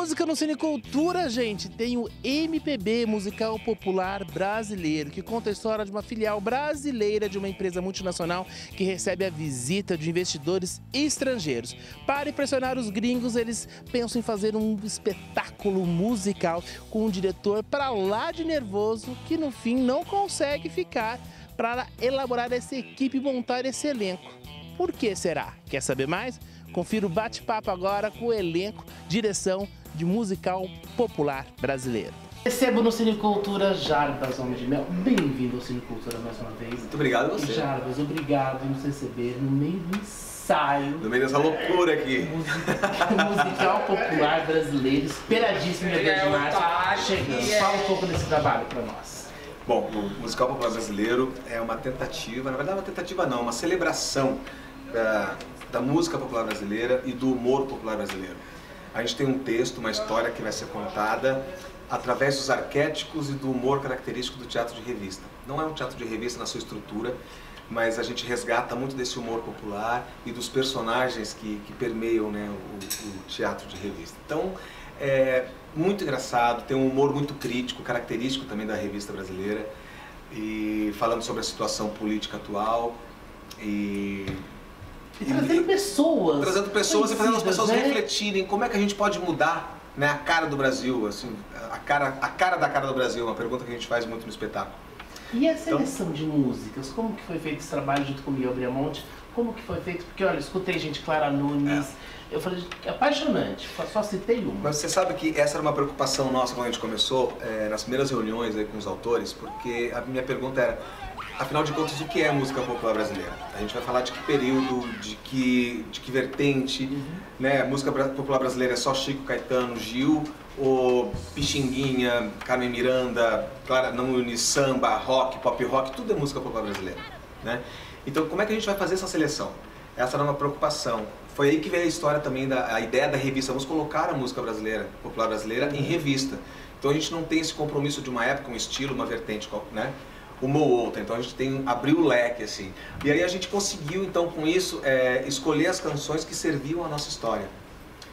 música no Cinecultura, gente, tem o MPB, Musical Popular Brasileiro, que conta a história de uma filial brasileira de uma empresa multinacional que recebe a visita de investidores estrangeiros. Para impressionar os gringos, eles pensam em fazer um espetáculo musical com um diretor para lá de nervoso que no fim não consegue ficar para elaborar essa equipe e montar esse elenco. Por que será? Quer saber mais? Confira o bate-papo agora com o elenco, direção de musical popular brasileiro. Recebo no Cinecultura Jarbas Homem de Mel. Bem-vindo ao Cinecultura mais uma vez. Muito obrigado a você. Jarbas, obrigado por nos receber no meio do ensaio. No meio dessa loucura aqui. musical popular brasileiro, esperadíssimo dia 10 de março. Chegando. Fala um pouco desse trabalho para nós. Bom, o Musical Popular Brasileiro é uma tentativa, na verdade é uma tentativa não, uma celebração da, da música popular brasileira e do humor popular brasileiro. A gente tem um texto, uma história que vai ser contada através dos arquétipos e do humor característico do teatro de revista. Não é um teatro de revista na sua estrutura, mas a gente resgata muito desse humor popular e dos personagens que, que permeiam né, o, o, teatro de revista. Então, é muito engraçado, tem um humor muito crítico, característico também da revista brasileira, e falando sobre a situação política atual e e trazendo pessoas. Trazendo pessoas e fazendo as pessoas né? refletirem como é que a gente pode mudar né, a cara do Brasil, assim, a cara, a cara da cara do Brasil, uma pergunta que a gente faz muito no espetáculo. E a então seleção então, de músicas, como que foi feito esse trabalho junto com o Miguel Briamonte? Como que foi feito? Porque, olha, escutei gente, Clara Nunes, é. eu falei, é apaixonante, só citei uma. Mas você sabe que essa era uma preocupação nossa quando a gente começou, é, nas primeiras reuniões aí com os autores, porque a minha pergunta era, Afinal de contas, o que é música popular brasileira? A gente vai falar de que período, de que, de que vertente, uhum. né? Música popular brasileira é só Chico Caetano, Gil, ou Pixinguinha, Carmen Miranda, Clara Nunes, samba, rock, pop rock, tudo é música popular brasileira, né? Então, como é que a gente vai fazer essa seleção? Essa era uma preocupação. Foi aí que veio a história também da a ideia da revista. Vamos colocar a música brasileira, popular brasileira, em revista. Então a gente não tem esse compromisso de uma época, um estilo, uma vertente, né? Uma ou outra. Então a gente tem abriu o leque assim. E aí a gente conseguiu então com isso é, escolher as canções que serviam à nossa história.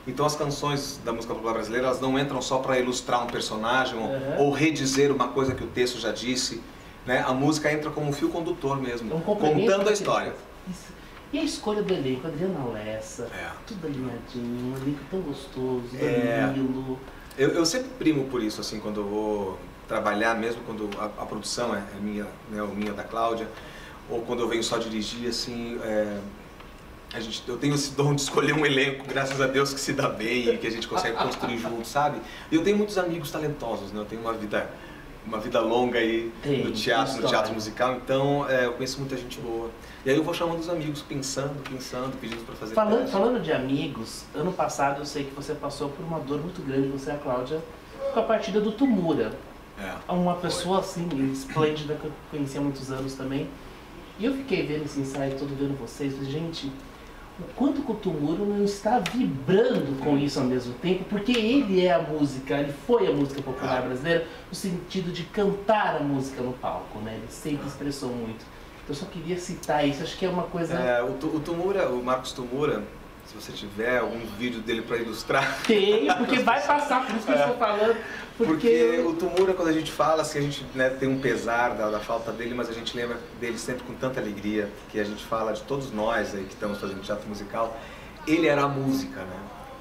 Então as canções da música popular brasileira elas não entram só para ilustrar um personagem uhum. ou, ou, redizer uma coisa que o texto já disse. Né? A música entra como um fio condutor mesmo, um contando a história. Isso. E a escolha do elenco, Adriana Lessa, é. tudo alinhadinho, um elenco tão gostoso, é. Danilo. Eu, eu sempre primo por isso, assim, quando eu vou trabalhar, mesmo quando a, a produção é, é minha, né, ou minha da Cláudia, ou quando eu venho só dirigir, assim, é, a gente, eu tenho esse dom de escolher um elenco, graças a Deus, que se dá bem e que a gente consegue construir junto, sabe? E eu tenho muitos amigos talentosos, né? Eu tenho uma vida, uma vida longa aí Tem, no teatro, no teatro musical, então é, eu conheço muita gente boa. E aí eu vou chamando os amigos, pensando, pensando, pedindo para fazer falando, Falando de amigos, ano passado eu sei que você passou por uma dor muito grande, você e a Cláudia, com a partida do Tumura. É. Uma pessoa assim, esplêndida, que eu conheci há muitos anos também. E eu fiquei vendo esse ensaio todo, vendo vocês, gente, o quanto o Tumuro não está vibrando com isso ao mesmo tempo, porque ele é a música, ele foi a música popular brasileira, no sentido de cantar a música no palco, né? Ele sempre expressou muito. Então eu só queria citar isso, acho que é uma coisa. É, o, o Tumura, o Marcos Tumura, se você tiver algum vídeo dele para ilustrar. Tem, porque vai passar, por isso que eu estou falando. Porque... porque o Tumura, quando a gente fala, assim, a gente né, tem um pesar da, da, falta dele, mas a gente lembra dele sempre com tanta alegria, que a gente fala de todos nós aí que estamos fazendo teatro musical. Ele era a música, né?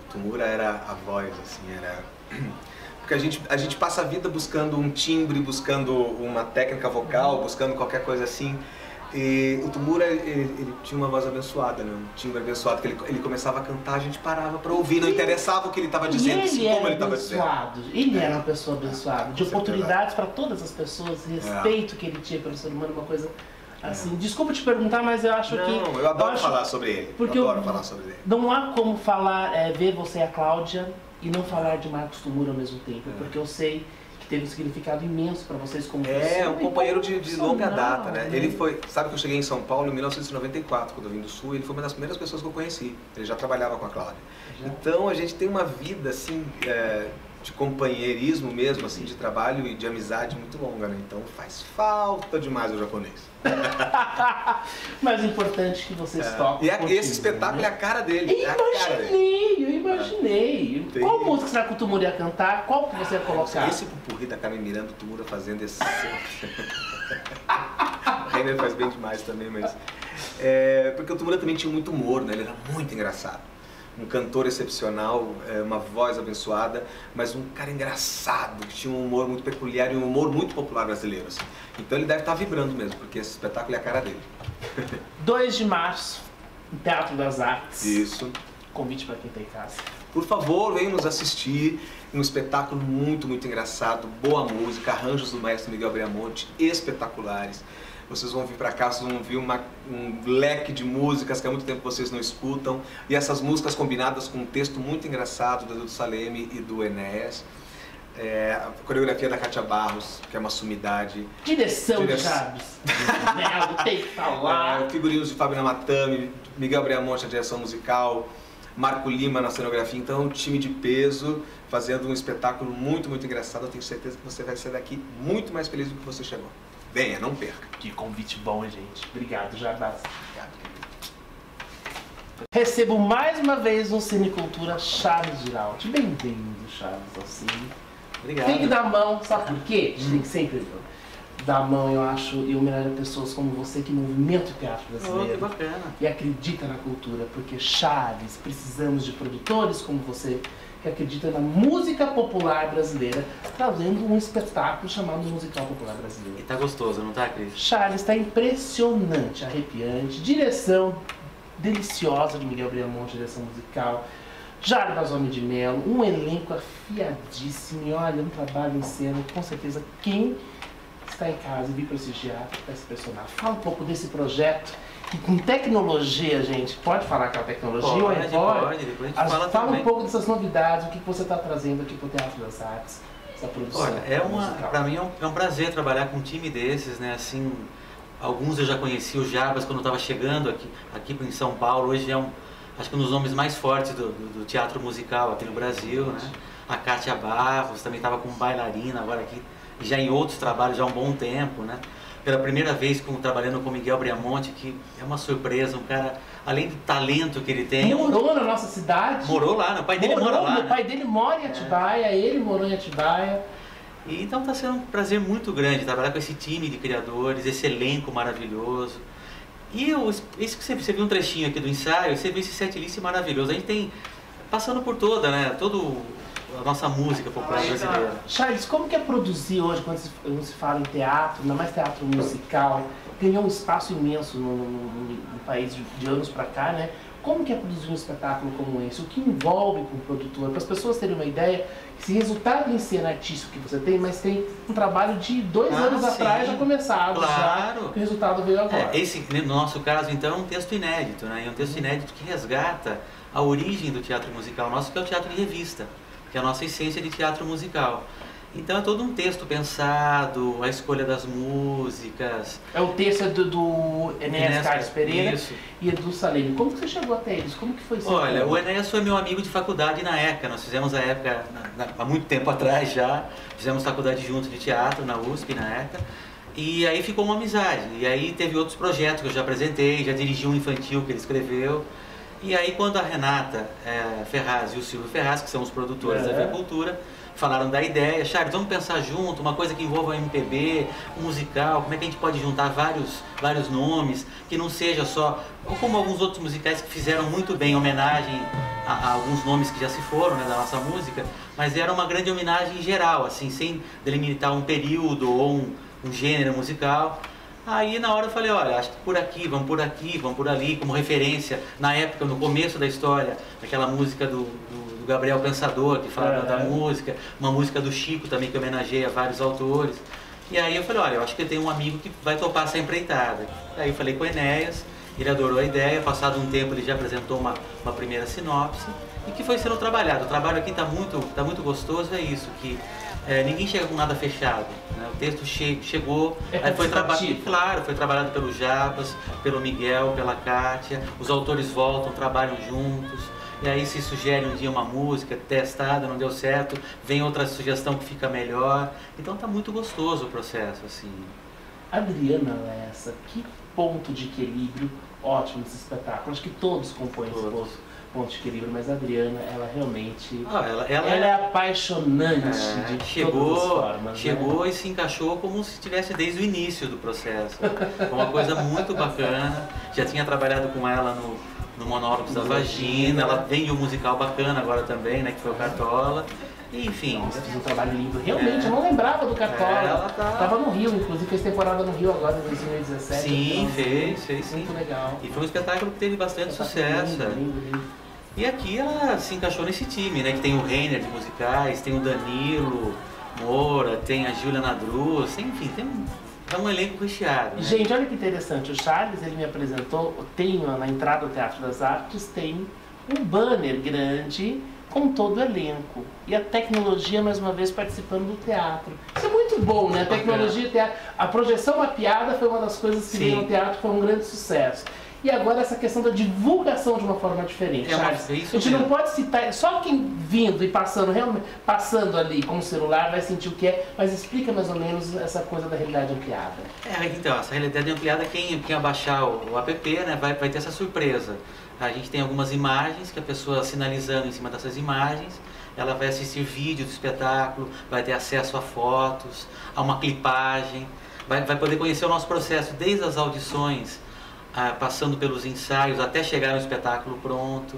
O Tumura era a voz, assim, era... Porque a gente, a gente passa a vida buscando um timbre, buscando uma técnica vocal, buscando qualquer coisa assim. E o Tumura, ele, ele, tinha uma voz abençoada, né? um timbre abençoado, que ele, ele começava a cantar, a gente parava para ouvir, não interessava o que ele estava dizendo, ele assim, como ele estava dizendo. Ele era uma pessoa abençoada, de oportunidades para todas as pessoas, respeito é. que ele tinha pelo ser humano, uma coisa assim. É. Desculpa te perguntar, mas eu acho não, que... Não, eu adoro eu falar sobre ele, porque eu adoro falar sobre ele. Não há como falar, é, ver você e a Cláudia e não falar de Marcos Tumura ao mesmo tempo, é. porque eu sei que teve um significado imenso para vocês como É, um companheiro de, de longa data, né? Ele foi, sabe que eu cheguei em São Paulo em 1994, quando eu vim do Sul, ele foi uma das primeiras pessoas que eu conheci. Ele já trabalhava com a Cláudia. Já. Então a gente tem uma vida assim, é, de companheirismo mesmo, assim, de trabalho e de amizade muito longa, né? Então faz falta demais o japonês. Mas o importante é que vocês é. tocam. E é, esse espetáculo né? é a cara dele. Eu é imaginei, eu imaginei. É. Qual música será que o Tumura ia cantar? Qual que você ia colocar? Esse pupurri da Carmen Miranda, o Tumura fazendo esse. Reiner faz bem demais também, mas. É, porque o Tumura também tinha muito humor, né? Ele era muito engraçado um cantor excepcional, é, uma voz abençoada, mas um cara engraçado, que tinha um humor muito peculiar e um humor muito popular brasileiro. Assim. Então ele deve estar vibrando mesmo, porque esse espetáculo é a cara dele. 2 de março, no Teatro das Artes. Isso. Convite para quem está em casa. Por favor, venham nos assistir. Um espetáculo muito, muito engraçado, boa música, arranjos do maestro Miguel Briamonte, espetaculares. Vocês vão vir para cá, vocês vão ouvir uma, um leque de músicas que há muito tempo vocês não escutam. E essas músicas combinadas com um texto muito engraçado do Edu Saleme e do Enéas. É, a coreografia da Kátia Barros, que é uma sumidade. Direção, Dire... Chaves. Melo, tem que falar. É, figurinos de Fábio Namatami, Miguel Briamonte na direção musical, Marco Lima na cenografia. Então, um time de peso fazendo um espetáculo muito, muito engraçado. Eu tenho certeza que você vai sair daqui muito mais feliz do que você chegou. Venha, não perca. Que convite bom, gente. Obrigado, Jarbas. Obrigado, Recebo mais uma vez no Cinecultura Charles Giraldi. Bem-vindo, Charles, ao Cine. Obrigado. Tem que dar mão, sabe por quê? A gente tem que sempre dar mão, eu acho, e homenagear pessoas como você que movimenta o teatro brasileiro. Oh, que bacana. E acredita na cultura, porque Charles, precisamos de produtores como você que acredita na música popular brasileira, trazendo um espetáculo chamado Musical Popular Brasileiro. E tá gostoso, não tá, Cris? Charles, está impressionante, arrepiante, direção deliciosa de Miguel Briamonte, direção musical. Jarbas Homem de Melo, um elenco afiadíssimo e olha, um trabalho em cena, com certeza quem está em casa e vir prestigiar vai se impressionar. Fala um pouco desse projeto que com tecnologia, gente, pode falar aquela tecnologia pode, ou é pode? Pode, depois a gente fala, fala um pouco dessas novidades, o que você está trazendo aqui para o Teatro das Artes, essa produção. Olha, é uma, para mim é um, é um, prazer trabalhar com um time desses, né? Assim, alguns eu já conheci, o Jarbas quando eu estava chegando aqui, aqui em São Paulo, hoje é um, acho que um dos nomes mais fortes do, do, do teatro musical aqui no Brasil, né? A Kátia Barros também estava com bailarina agora aqui, já em outros trabalhos já há um bom tempo, né? Pela primeira vez com, trabalhando com Miguel Briamonte, que é uma surpresa, um cara, além do talento que ele tem. Morou na nossa cidade. Morou lá, o pai dele morou, mora lá. O né? pai dele mora em Atibaia, é. ele morou em Atibaia. E, então está sendo um prazer muito grande trabalhar com esse time de criadores, esse elenco maravilhoso. E eu, isso que você, você viu um trechinho aqui do ensaio, você viu esse setlist maravilhoso. A gente tem, passando por toda, né? Todo a nossa música popular brasileira. Charles, como que é produzir hoje, quando se, quando se fala em teatro, ainda mais teatro musical, ganhou um espaço imenso no, no, no país de, de anos para cá, né? Como que é produzir um espetáculo como esse? O que envolve com o produtor? Para as pessoas terem uma ideia, esse resultado em cena artístico que você tem, mas tem um trabalho de dois ah, anos sim. atrás já começado, claro. já, o resultado veio agora. É, esse, no nosso caso, então, é um texto inédito, né? É um texto inédito que resgata a origem do teatro musical nosso, que é o teatro de revista que é a nossa essência de teatro musical. Então é todo um texto pensado, a escolha das músicas. É o texto do, do Enéas Carlos Pereira isso. e do Saleme. Como que você chegou até eles? Como que foi isso? Olha, o Enéas foi meu amigo de faculdade na ECA. Nós fizemos a época, na, na, há muito tempo atrás já, fizemos faculdade junto de teatro na USP, na ECA. E aí ficou uma amizade. E aí teve outros projetos que eu já apresentei, já dirigi um infantil que ele escreveu. E aí quando a Renata é, Ferraz e o Silvio Ferraz, que são os produtores é. da agricultura, falaram da ideia, Charles, vamos pensar junto, uma coisa que envolva o MPB, o musical, como é que a gente pode juntar vários, vários nomes, que não seja só, como alguns outros musicais que fizeram muito bem homenagem a, a alguns nomes que já se foram né, da nossa música, mas era uma grande homenagem geral, assim, sem delimitar um período ou um, um gênero musical. Aí na hora eu falei, olha, acho que por aqui, vamos por aqui, vamos por ali, como referência, na época, no começo da história, aquela música do, do, do Gabriel Pensador, que fala é, da, é. música, uma música do Chico também, que homenageia vários autores. E aí eu falei, olha, eu acho que eu tenho um amigo que vai topar essa empreitada. Aí eu falei com o Enéas, ele adorou a ideia, passado um tempo ele já apresentou uma, uma primeira sinopse e que foi sendo trabalhado. O trabalho aqui está muito, tá muito gostoso, é isso, que é, ninguém chega com nada fechado. Né? O texto che chegou, é aí foi trabalhado, claro, foi trabalhado pelo Jabas, pelo Miguel, pela Kátia, os autores voltam, trabalham juntos. e aí se sugere um dia uma música testada, não deu certo, vem outra sugestão que fica melhor. Então tá muito gostoso o processo, assim. Adriana Lessa, que ponto de equilíbrio ótimo nesse espetáculo. Acho que todos compõem todos. esse ponto de equilíbrio, mas a Adriana, ela realmente. Ah, ela, ela, ela, é apaixonante é, de chegou, todas as formas. Né? Chegou né? e se encaixou como se estivesse desde o início do processo. Uma coisa muito bacana. Já tinha trabalhado com ela no, no Monólogos da Vagina, ela de um musical bacana agora também, né? Que foi o Cartola. Enfim. Nossa, fez um trabalho lindo. Realmente, é. eu não lembrava do Cartola. É, ela tá... Tava no Rio, inclusive fez temporada no Rio agora, em 2017. Sim, então, fez, fez sim. Muito legal. E foi um espetáculo que teve bastante sucesso. Lindo, lindo, lindo. E aqui ela se encaixou nesse time, né? Que tem o Reiner de musicais, tem o Danilo Moura, tem a Júlia Nadruz, enfim, tem um, é um elenco recheado. Né? Gente, olha que interessante, o Charles ele me apresentou, tem na entrada do Teatro das Artes, tem um banner grande com todo o elenco. E a tecnologia, mais uma vez, participando do teatro. Isso é muito bom, né? A tecnologia, teatro. A projeção mapeada foi uma das coisas que veio no teatro, foi um grande sucesso. E agora essa questão da divulgação de uma forma diferente. É, mas, é a gente não pode citar, só quem vindo e passando, realmente, passando ali com o celular vai sentir o que é, mas explica mais ou menos essa coisa da realidade ampliada. É, então, essa realidade ampliada, quem, quem abaixar o, o app né, vai, vai ter essa surpresa. A gente tem algumas imagens que a pessoa sinalizando em cima dessas imagens, ela vai assistir vídeo do espetáculo, vai ter acesso a fotos, a uma clipagem, vai, vai poder conhecer o nosso processo desde as audições, ah, passando pelos ensaios, até chegar no espetáculo pronto.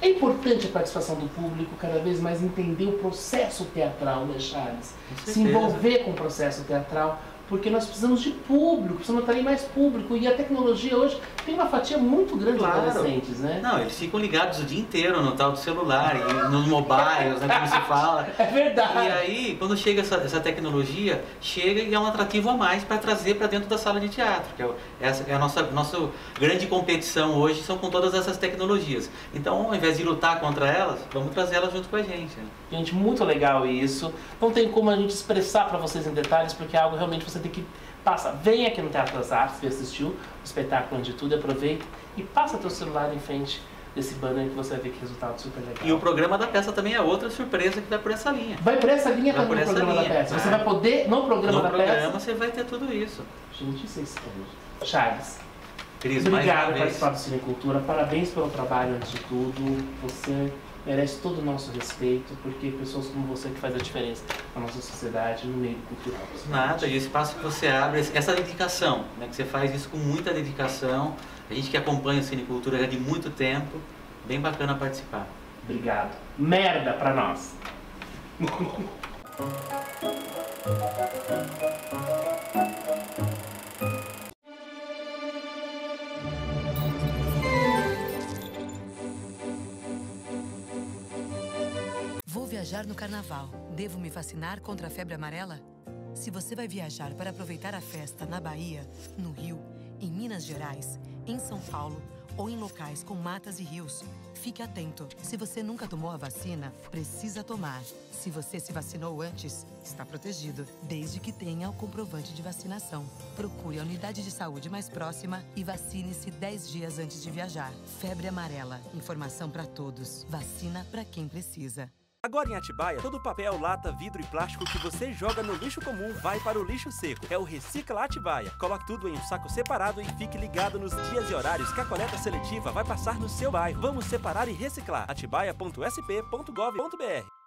É importante a participação do público, cada vez mais entender o processo teatral, né, Charles? Se envolver com o processo teatral porque nós precisamos de público, precisamos atrair mais público. E a tecnologia hoje tem uma fatia muito grande claro. de adolescentes, né? Não, eles ficam ligados o dia inteiro no tal do celular e nos mobiles, né, como se fala. É verdade. E aí, quando chega essa, essa tecnologia, chega e é um atrativo a mais para trazer para dentro da sala de teatro. Que é, essa é a nossa, nossa grande competição hoje, são com todas essas tecnologias. Então, ao invés de lutar contra elas, vamos trazer elas junto com a gente. Né? Gente, muito legal isso. Não tem como a gente expressar para vocês em detalhes, porque é algo realmente você tem que passar. Vem aqui no Teatro das Artes, assistiu o espetáculo onde tudo, aproveita e passa teu celular em frente desse banner que você vai ver que resultado super legal. E o programa da peça também é outra surpresa que vai por essa linha. Vai por essa linha vai também no programa linha. da peça. Você vai poder, no programa no da programa peça... No programa você vai ter tudo isso. Gente, isso é estranho. Charles, Cris, obrigado por participar do Cinecultura. Parabéns pelo trabalho antes de tudo. Você merece todo o nosso respeito, porque pessoas como você que faz a diferença na nossa sociedade, no meio cultural. Nada, e o espaço que você abre, essa dedicação, né, que você faz isso com muita dedicação, a gente que acompanha a Cinecultura de muito tempo, bem bacana participar. Obrigado. Merda pra nós! no carnaval, devo me vacinar contra a febre amarela? Se você vai viajar para aproveitar a festa na Bahia, no Rio, em Minas Gerais, em São Paulo ou em locais com matas e rios, fique atento. Se você nunca tomou a vacina, precisa tomar. Se você se vacinou antes, está protegido, desde que tenha o comprovante de vacinação. Procure a unidade de saúde mais próxima e vacine-se 10 dias antes de viajar. Febre amarela. Informação para todos. Vacina para quem precisa. Agora em Atibaia, todo papel, lata, vidro e plástico que você joga no lixo comum vai para o lixo seco. É o Recicla Atibaia. Coloque tudo em um saco separado e fique ligado nos dias e horários que a coleta seletiva vai passar no seu bairro. Vamos separar e reciclar. atibaia.sp.gov.br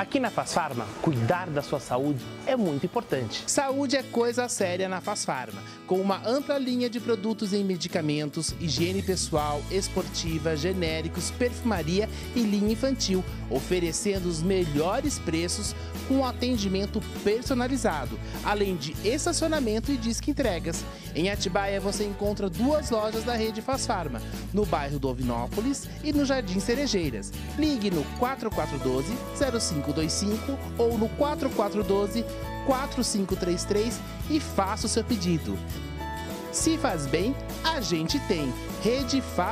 Aqui na Fasfarma, cuidar da sua saúde é muito importante. Saúde é coisa séria na Fasfarma, com uma ampla linha de produtos em medicamentos, higiene pessoal, esportiva, genéricos, perfumaria e linha infantil, oferecendo os melhores preços com atendimento personalizado, além de estacionamento e disque entregas. Em Atibaia você encontra duas lojas da rede Fasfarma, no bairro do Ovinópolis e no Jardim Cerejeiras. Ligue no 4412 0525 ou no 4412 4533 e faça o seu pedido. Se faz bem, a gente tem. Rede Farma.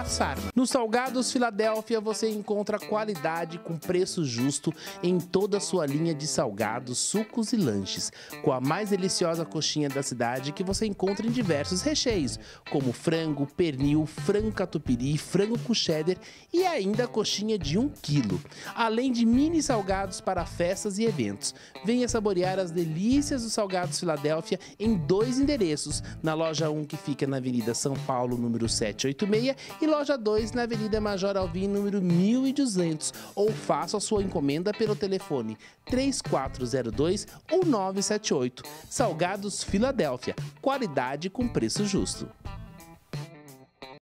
Nos Salgados Filadélfia você encontra qualidade com preço justo em toda a sua linha de salgados, sucos e lanches, com a mais deliciosa coxinha da cidade que você encontra em diversos recheios, como frango, pernil, frango catupiry, frango com cheddar e ainda coxinha de 1 quilo, além de mini salgados para festas e eventos. Venha saborear as delícias dos Salgados Filadélfia em dois endereços, na loja 1 que fica na Avenida São Paulo, número 786, e loja 2 na Avenida Major Alvim, número 1200, ou faça a sua encomenda pelo telefone 3402 ou 978. Salgados Filadélfia, qualidade com preço justo.